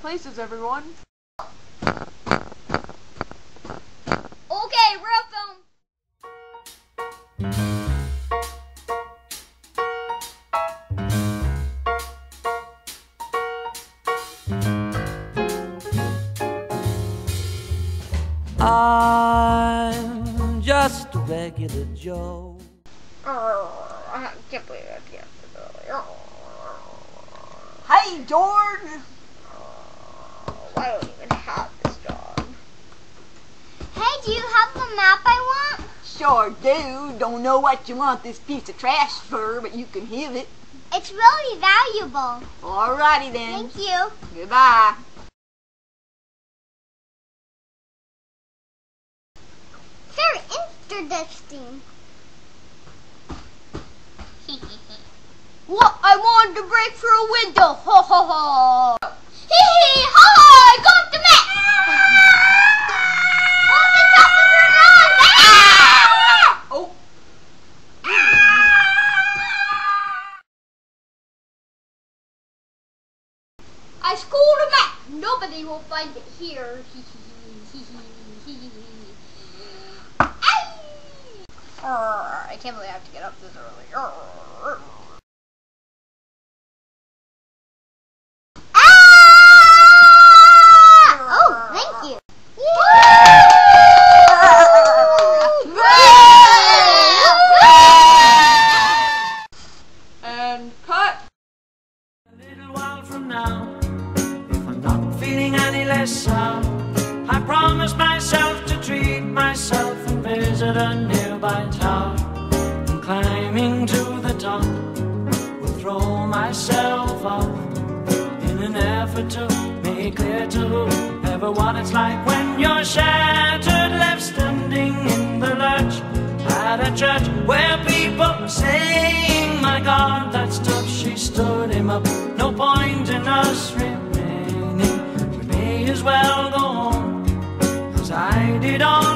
Places, everyone. Okay, real film. I'm just a regular Joe. Oh, I can't believe I have to oh. Hey, George! I don't even have this job. Hey, do you have the map I want? Sure do. Don't know what you want this piece of trash for, but you can have it. It's really valuable. Alrighty then. Thank you. Goodbye. Very interesting. what? I wanted to break through a window. Ho ho ho. I scored a map. Nobody will find it here. I can't believe I have to get up this early. Ah! Oh, thank you. and cut. Less sour, I promise myself to treat myself and visit a nearby tower. And climbing to the top, will throw myself off in an effort to make clear to whoever what it's like when you're shattered, left standing in the lurch at a church where people are saying, My God, that's tough. She stood him up. No point in us as well go home. Cause I did all